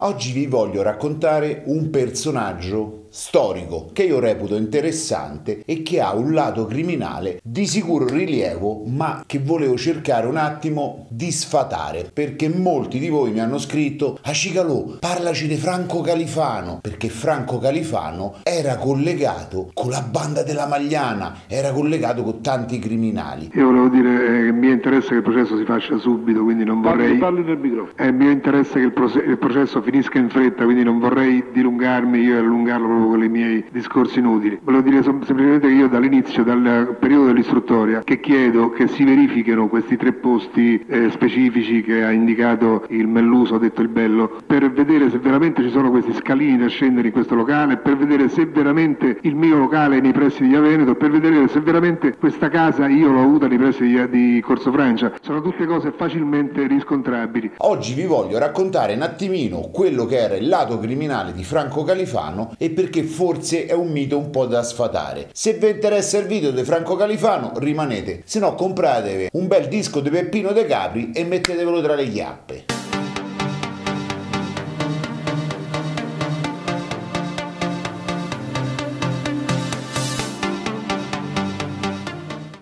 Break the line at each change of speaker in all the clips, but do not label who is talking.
Oggi vi voglio raccontare un personaggio storico che io reputo interessante e che ha un lato criminale di sicuro rilievo ma che volevo cercare un attimo di sfatare perché molti di voi mi hanno scritto Acicalò parlaci di Franco Califano perché Franco Califano era collegato con la banda della Magliana era collegato con tanti criminali.
Io volevo dire che mi interessa che il processo si faccia subito quindi non vorrei
parli, parli nel microfono.
Eh, mi interessa che il, proce- il processo finisca in fretta quindi non vorrei dilungarmi io e allungarlo proprio con i miei discorsi inutili. Volevo dire semplicemente che io dall'inizio, dal periodo dell'istruttoria, che chiedo che si verifichino questi tre posti eh, specifici che ha indicato il Melluso, ha detto il Bello, per vedere se veramente ci sono questi scalini da scendere in questo locale, per vedere se veramente il mio locale è nei pressi di Aveneto, per vedere se veramente questa casa io l'ho avuta nei pressi di, di Corso Francia. Sono tutte cose facilmente riscontrabili.
Oggi vi voglio raccontare un attimino quello che era il lato criminale di Franco Califano e perché perché forse è un mito un po' da sfatare. Se vi interessa il video di Franco Califano rimanete, se no compratevi un bel disco di Peppino De Capri e mettetevelo tra le chiappe.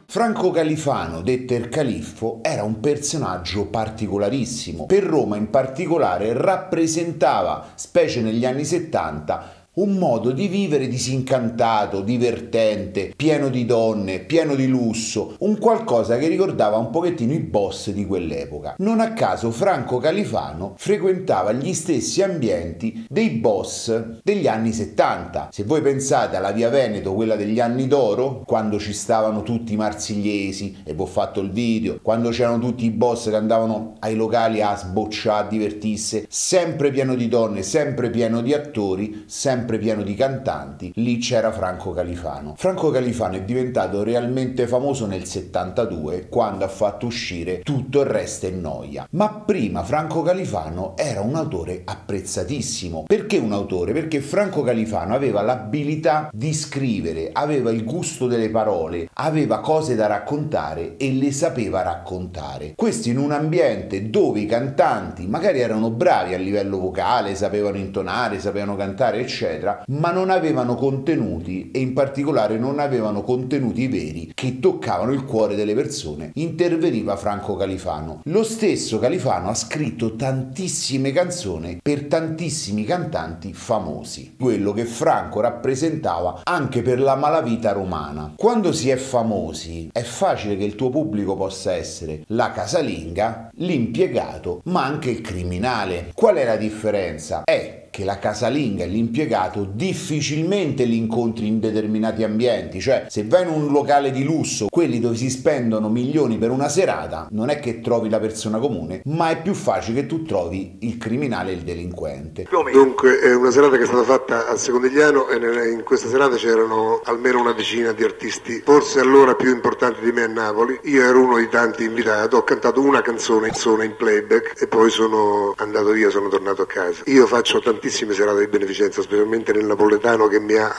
Franco Califano, detto il Califfo, era un personaggio particolarissimo. Per Roma in particolare rappresentava, specie negli anni 70, un modo di vivere disincantato, divertente, pieno di donne, pieno di lusso, un qualcosa che ricordava un pochettino i boss di quell'epoca. Non a caso Franco Califano frequentava gli stessi ambienti dei boss degli anni 70. Se voi pensate alla via Veneto, quella degli anni d'oro, quando ci stavano tutti i marsigliesi, e vi ho fatto il video, quando c'erano tutti i boss che andavano ai locali a sbocciare, a divertirsi, sempre pieno di donne, sempre pieno di attori, sempre sempre pieno di cantanti, lì c'era Franco Califano. Franco Califano è diventato realmente famoso nel 72 quando ha fatto uscire Tutto il resto è noia. Ma prima Franco Califano era un autore apprezzatissimo. Perché un autore? Perché Franco Califano aveva l'abilità di scrivere, aveva il gusto delle parole, aveva cose da raccontare e le sapeva raccontare. Questo in un ambiente dove i cantanti magari erano bravi a livello vocale, sapevano intonare, sapevano cantare, eccetera eccetera, ma non avevano contenuti e in particolare non avevano contenuti veri che toccavano il cuore delle persone. Interveniva Franco Califano. Lo stesso Califano ha scritto tantissime canzoni per tantissimi cantanti famosi, quello che Franco rappresentava anche per la malavita romana. Quando si è famosi è facile che il tuo pubblico possa essere la casalinga, l'impiegato, ma anche il criminale. Qual è la differenza? È che la casalinga e l'impiegato difficilmente li incontri in determinati ambienti, cioè se vai in un locale di lusso, quelli dove si spendono milioni per una serata, non è che trovi la persona comune, ma è più facile che tu trovi il criminale e il delinquente.
Dunque è una serata che è stata fatta al Secondigliano e in questa serata c'erano almeno una decina di artisti, forse allora più importanti di me a Napoli. Io ero uno di tanti invitati, ho cantato una canzone in playback e poi sono andato via, sono tornato a casa. Io faccio tantissimi tantissime serate di beneficenza, specialmente nel napoletano che mi ha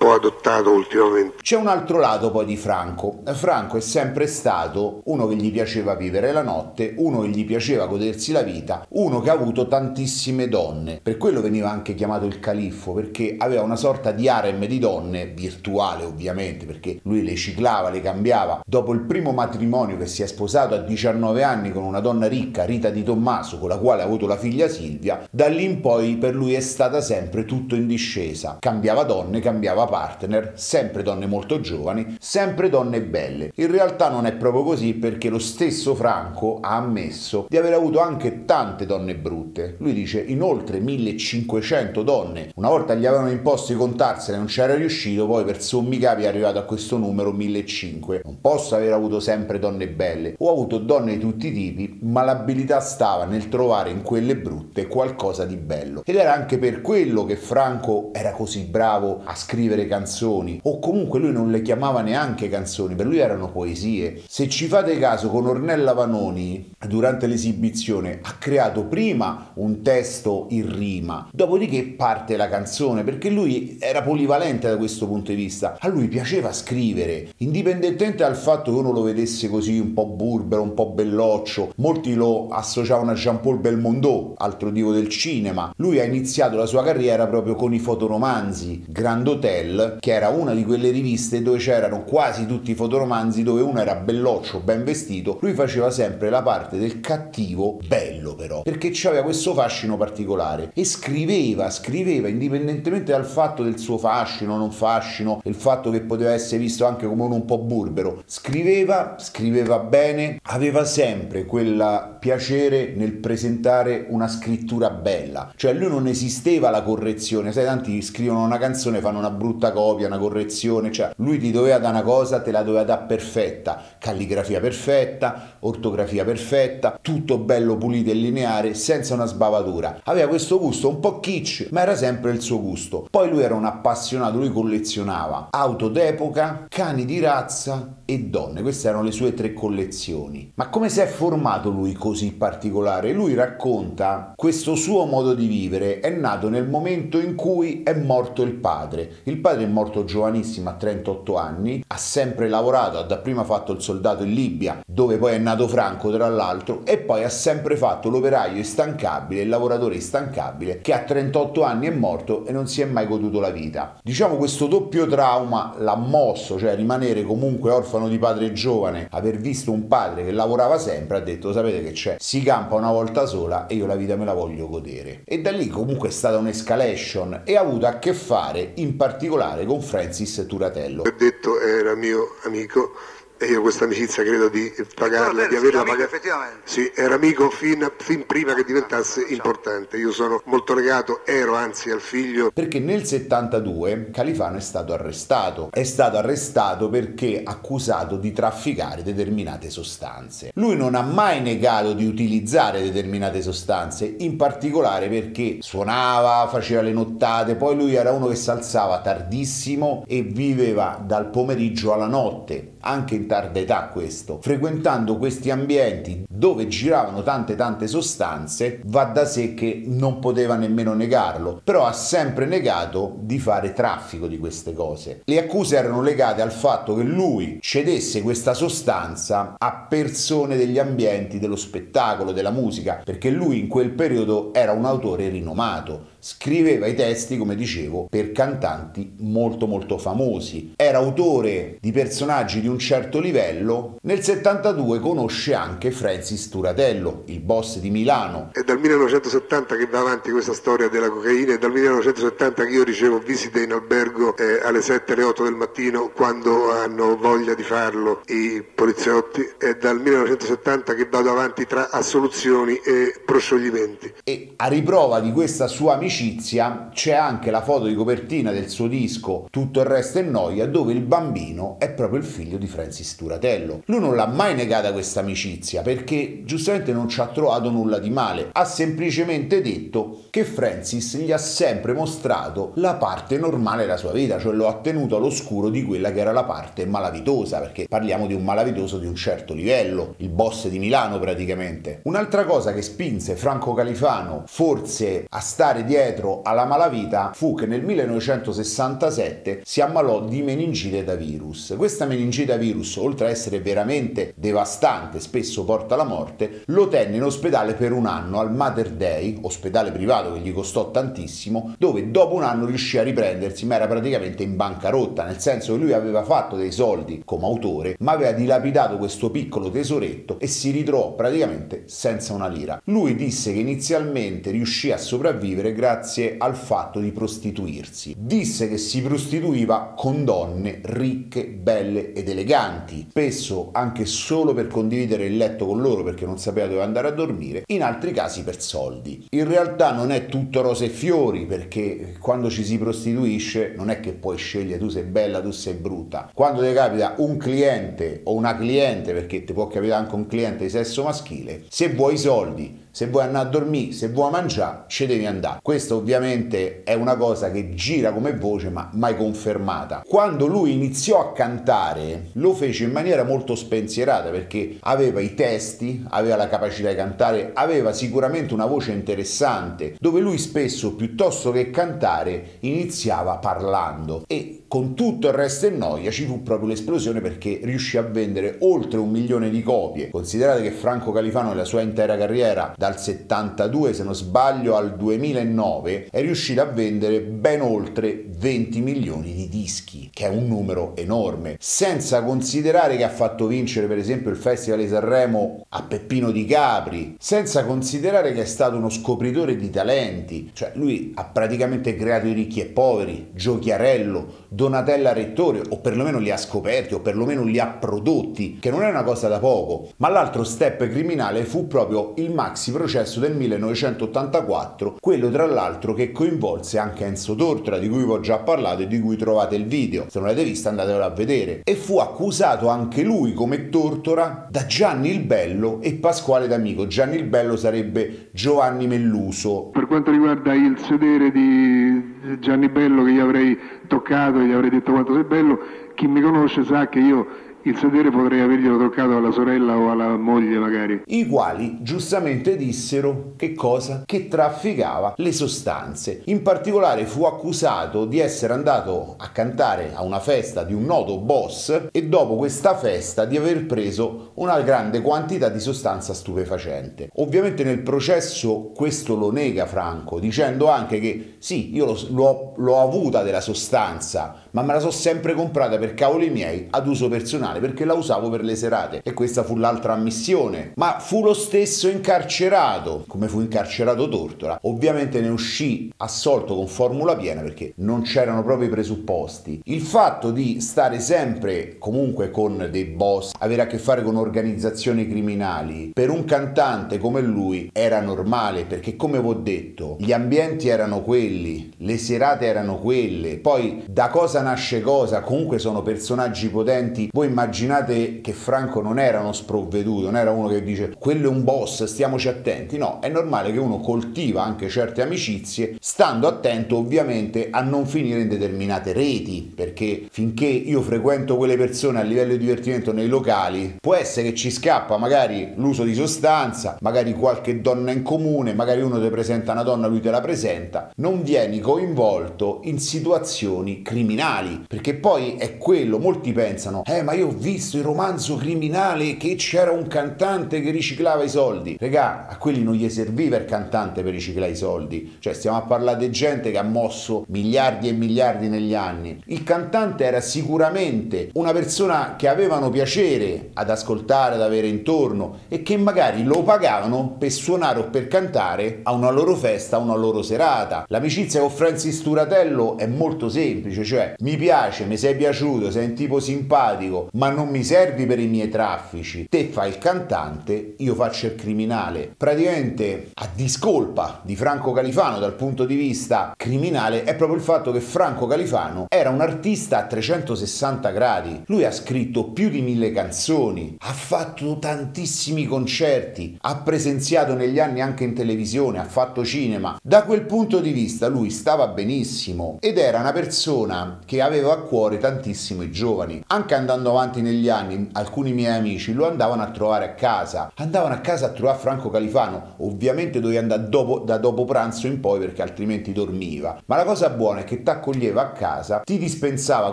po' adottato ultimamente.
C'è un altro lato poi di Franco. Franco è sempre stato uno che gli piaceva vivere la notte, uno che gli piaceva godersi la vita, uno che ha avuto tantissime donne. Per quello veniva anche chiamato il califfo, perché aveva una sorta di harem di donne, virtuale ovviamente, perché lui le ciclava, le cambiava. Dopo il primo matrimonio che si è sposato a 19 anni con una donna ricca, Rita di Tommaso, con la quale ha avuto la figlia Silvia, da lì in poi per lui è stata sempre tutto in discesa. Cambiava donne, cambiava partner, sempre donne molto giovani, sempre donne belle. In realtà non è proprio così perché lo stesso Franco ha ammesso di aver avuto anche tante donne brutte. Lui dice in oltre 1500 donne. Una volta gli avevano imposto di contarsene, non c'era riuscito, poi per sommi capi è arrivato a questo numero 1500. Non posso aver avuto sempre donne belle. Ho avuto donne di tutti i tipi, ma l'abilità stava nel trovare in quelle brutte qualcosa di bello. Ed era anche per quello che Franco era così bravo a scrivere scrivere canzoni o comunque lui non le chiamava neanche canzoni, per lui erano poesie. Se ci fate caso con Ornella Vanoni durante l'esibizione ha creato prima un testo in rima, dopodiché parte la canzone perché lui era polivalente da questo punto di vista. A lui piaceva scrivere, indipendentemente dal fatto che uno lo vedesse così un po' burbero, un po' belloccio. Molti lo associavano a Jean-Paul Belmondo, altro divo del cinema. Lui ha iniziato la sua carriera proprio con i fotoromanzi Grand Hotel, che era una di quelle riviste dove c'erano quasi tutti i fotoromanzi dove uno era belloccio, ben vestito. Lui faceva sempre la parte del cattivo, bello però, perché aveva questo fascino particolare e scriveva, scriveva indipendentemente dal fatto del suo fascino, non fascino, il fatto che poteva essere visto anche come uno un po' burbero. Scriveva, scriveva bene, aveva sempre quel piacere nel presentare una scrittura bella. Cioè lui non esisteva la correzione, sai tanti scrivono una canzone, fanno una brutta copia, una correzione, cioè lui ti doveva dare una cosa, te la doveva dare perfetta, calligrafia perfetta, ortografia perfetta, tutto bello pulito e lineare, senza una sbavatura. Aveva questo gusto un po' kitsch, ma era sempre il suo gusto. Poi lui era un appassionato, lui collezionava auto d'epoca, cani di razza e donne. Queste erano le sue tre collezioni. Ma come si è formato lui così particolare? Lui racconta questo suo modo di vivere è nato nel momento in cui è morto il padre. Il padre è morto giovanissimo a 38 anni, ha sempre lavorato, ha dapprima fatto il soldato in Libia, dove poi è nato Franco tra l'altro, e poi ha sempre fatto l'operaio instancabile, il lavoratore instancabile, che a 38 anni è morto e non si è mai goduto la vita. Diciamo questo doppio trauma l'ha mosso, cioè rimanere comunque orfano di padre giovane, aver visto un padre che lavorava sempre, ha detto sapete che c'è, si campa una volta sola e io la vita me la voglio godere. E da lì comunque è stata un'escalation e ha avuto a che fare in particolare con Francis Turatello.
Ho detto era mio amico e io questa amicizia credo di pagarla, di averla pagata. Sì, era amico fin, fin, prima che diventasse importante. Io sono molto legato, ero anzi al figlio.
Perché nel 72 Califano è stato arrestato. È stato arrestato perché accusato di trafficare determinate sostanze. Lui non ha mai negato di utilizzare determinate sostanze, in particolare perché suonava, faceva le nottate, poi lui era uno che si alzava tardissimo e viveva dal pomeriggio alla notte, anche in tarda età questo, frequentando questi ambienti dove giravano tante tante sostanze, va da sé che non poteva nemmeno negarlo, però ha sempre negato di fare traffico di queste cose. Le accuse erano legate al fatto che lui cedesse questa sostanza a persone degli ambienti dello spettacolo, della musica, perché lui in quel periodo era un autore rinomato, scriveva i testi, come dicevo, per cantanti molto molto famosi. Era autore di personaggi di un certo livello. Nel 72 conosce anche Francis Turatello, il boss di Milano.
È dal 1970 che va avanti questa storia della cocaina, è dal 1970 che io ricevo visite in albergo eh, alle 7 alle 8 del mattino quando hanno voglia di farlo i poliziotti, è dal 1970 che vado avanti tra assoluzioni e proscioglimenti.
E a riprova di questa sua amicizia amicizia c'è anche la foto di copertina del suo disco Tutto il resto è noia dove il bambino è proprio il figlio di Francis Turatello. Lui non l'ha mai negata questa amicizia perché giustamente non ci ha trovato nulla di male, ha semplicemente detto che Francis gli ha sempre mostrato la parte normale della sua vita, cioè lo ha tenuto all'oscuro di quella che era la parte malavitosa, perché parliamo di un malavitoso di un certo livello, il boss di Milano praticamente. Un'altra cosa che spinse Franco Califano forse a stare dietro alla malavita fu che nel 1967 si ammalò di meningite da virus. Questa meningite da virus, oltre a essere veramente devastante, spesso porta alla morte, lo tenne in ospedale per un anno al Mater Dei, ospedale privato che gli costò tantissimo, dove dopo un anno riuscì a riprendersi, ma era praticamente in bancarotta, nel senso che lui aveva fatto dei soldi come autore, ma aveva dilapidato questo piccolo tesoretto e si ritrovò praticamente senza una lira. Lui disse che inizialmente riuscì a sopravvivere grazie al fatto di prostituirsi. Disse che si prostituiva con donne ricche, belle ed eleganti, spesso anche solo per condividere il letto con loro perché non sapeva dove andare a dormire, in altri casi per soldi. In realtà non è tutto rose e fiori perché quando ci si prostituisce non è che puoi scegliere tu sei bella, tu sei brutta. Quando ti capita un cliente o una cliente, perché ti può capitare anche un cliente di sesso maschile, se vuoi soldi se vuoi andare a dormire, se vuoi mangiare, ci devi andare. Questo ovviamente è una cosa che gira come voce, ma mai confermata. Quando lui iniziò a cantare, lo fece in maniera molto spensierata perché aveva i testi, aveva la capacità di cantare, aveva sicuramente una voce interessante, dove lui spesso piuttosto che cantare iniziava parlando e con tutto il resto in noia ci fu proprio l'esplosione perché riuscì a vendere oltre un milione di copie. Considerate che Franco Califano nella sua intera carriera, dal 72 se non sbaglio al 2009, è riuscito a vendere ben oltre 20 milioni di dischi, che è un numero enorme, senza considerare che ha fatto vincere per esempio il Festival di Sanremo a Peppino Di Capri, senza considerare che è stato uno scopritore di talenti, cioè lui ha praticamente creato i ricchi e poveri, Giochiarello, Donatella Rettore, o perlomeno li ha scoperti, o perlomeno li ha prodotti, che non è una cosa da poco. Ma l'altro step criminale fu proprio il maxi processo del 1984, quello tra l'altro che coinvolse anche Enzo Tortora, di cui vi ho già parlato e di cui trovate il video. Se non l'avete visto andatevelo a vedere. E fu accusato anche lui come Tortora da Gianni il Bello e Pasquale D'Amico. Gianni il Bello sarebbe Giovanni Melluso.
Per quanto riguarda il sedere di Gianni Bello che gli avrei toccato e gli avrei detto quanto sei bello, chi mi conosce sa che io il sedere potrei averglielo toccato alla sorella o alla moglie magari.
I quali giustamente dissero che cosa? Che trafficava le sostanze. In particolare fu accusato di essere andato a cantare a una festa di un noto boss e dopo questa festa di aver preso una grande quantità di sostanza stupefacente. Ovviamente nel processo questo lo nega Franco dicendo anche che sì, io l'ho, l'ho avuta della sostanza, ma me la so sempre comprata per cavoli miei ad uso personale perché la usavo per le serate e questa fu l'altra ammissione. Ma fu lo stesso incarcerato, come fu incarcerato Tortora. Ovviamente ne uscì assolto con formula piena perché non c'erano proprio i presupposti. Il fatto di stare sempre comunque con dei boss, avere a che fare con organizzazioni criminali, per un cantante come lui era normale perché come vi ho detto, gli ambienti erano quelli, le serate erano quelle, poi da cosa nasce cosa, comunque sono personaggi potenti, voi immaginate che Franco non era uno sprovveduto, non era uno che dice quello è un boss, stiamoci attenti. No, è normale che uno coltiva anche certe amicizie, stando attento ovviamente a non finire in determinate reti, perché finché io frequento quelle persone a livello di divertimento nei locali, può essere che ci scappa magari l'uso di sostanza, magari qualche donna in comune, magari uno ti presenta una donna, lui te la presenta, non vieni coinvolto in situazioni criminali, perché poi è quello, molti pensano, eh ma io ho visto il romanzo criminale che c'era un cantante che riciclava i soldi. Regà, a quelli non gli serviva il cantante per riciclare i soldi. Cioè, stiamo a parlare di gente che ha mosso miliardi e miliardi negli anni. Il cantante era sicuramente una persona che avevano piacere ad ascoltare, ad avere intorno e che magari lo pagavano per suonare o per cantare a una loro festa, a una loro serata. L'amicizia con Francis Turatello è molto semplice, cioè mi piace, mi sei piaciuto, sei un tipo simpatico, ma non mi servi per i miei traffici. Te fai il cantante, io faccio il criminale. Praticamente a discolpa di Franco Califano dal punto di vista criminale è proprio il fatto che Franco Califano era un artista a 360 gradi. Lui ha scritto più di mille canzoni, ha fatto tantissimi concerti, ha presenziato negli anni anche in televisione, ha fatto cinema. Da quel punto di vista lui stava benissimo ed era una persona che aveva a cuore tantissimo i giovani, anche andando avanti negli anni alcuni miei amici lo andavano a trovare a casa, andavano a casa a trovare Franco Califano, ovviamente dovevi andare dopo, da dopo pranzo in poi perché altrimenti dormiva, ma la cosa buona è che ti accoglieva a casa, ti dispensava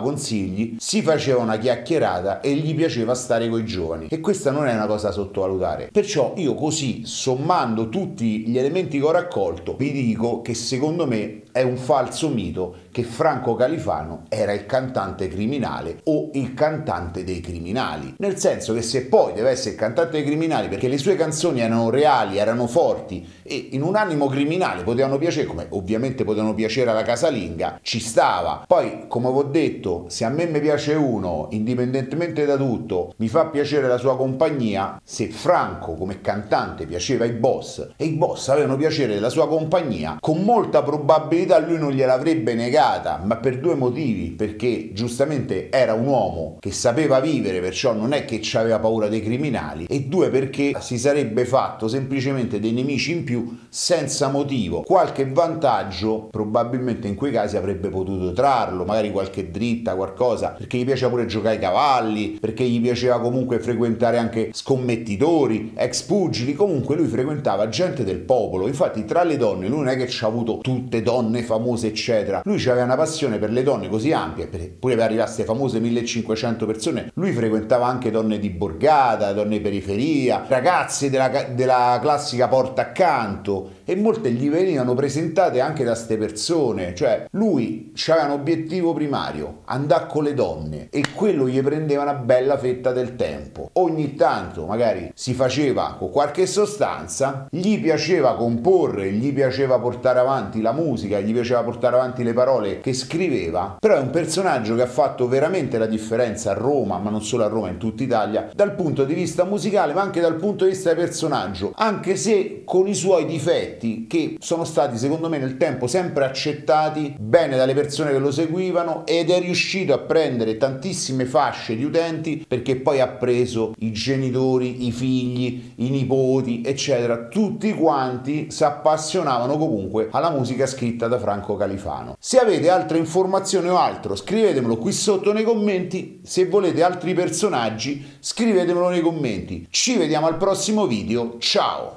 consigli, si faceva una chiacchierata e gli piaceva stare con i giovani. E questa non è una cosa da sottovalutare. Perciò io così, sommando tutti gli elementi che ho raccolto, vi dico che secondo me è un falso mito che Franco Califano era il cantante criminale o il cantante dei criminali. Nel senso che se poi deve essere il cantante dei criminali perché le sue canzoni erano reali, erano forti e in un animo criminale potevano piacere, come ovviamente potevano piacere alla casalinga, ci stava. Poi, come vi ho detto, se a me mi piace uno, indipendentemente da tutto, mi fa piacere la sua compagnia, se Franco come cantante piaceva ai boss e i boss avevano piacere della sua compagnia, con molta probabilità lui non gliel'avrebbe negato sbagliata, ma per due motivi, perché giustamente era un uomo che sapeva vivere, perciò non è che aveva paura dei criminali, e due perché si sarebbe fatto semplicemente dei nemici in più senza motivo. Qualche vantaggio probabilmente in quei casi avrebbe potuto trarlo, magari qualche dritta, qualcosa, perché gli piaceva pure giocare ai cavalli, perché gli piaceva comunque frequentare anche scommettitori, ex pugili, comunque lui frequentava gente del popolo, infatti tra le donne lui non è che ci ha avuto tutte donne famose eccetera, lui aveva una passione per le donne così ampia, pure per arrivare a queste famose 1500 persone, lui frequentava anche donne di borgata, donne di periferia, ragazze della, della classica porta accanto e molte gli venivano presentate anche da queste persone, cioè lui aveva un obiettivo primario, andare con le donne e quello gli prendeva una bella fetta del tempo. Ogni tanto magari si faceva con qualche sostanza, gli piaceva comporre, gli piaceva portare avanti la musica, gli piaceva portare avanti le parole che scriveva, però è un personaggio che ha fatto veramente la differenza a Roma, ma non solo a Roma, in tutta Italia, dal punto di vista musicale, ma anche dal punto di vista del personaggio, anche se con i suoi difetti che sono stati secondo me nel tempo sempre accettati bene dalle persone che lo seguivano ed è riuscito a prendere tantissime fasce di utenti perché poi ha preso i genitori, i figli, i nipoti, eccetera, tutti quanti si appassionavano comunque alla musica scritta da Franco Califano. Se avete altre informazioni o altro, scrivetemelo qui sotto nei commenti. Se volete altri personaggi, scrivetemelo nei commenti. Ci vediamo al prossimo video. Ciao!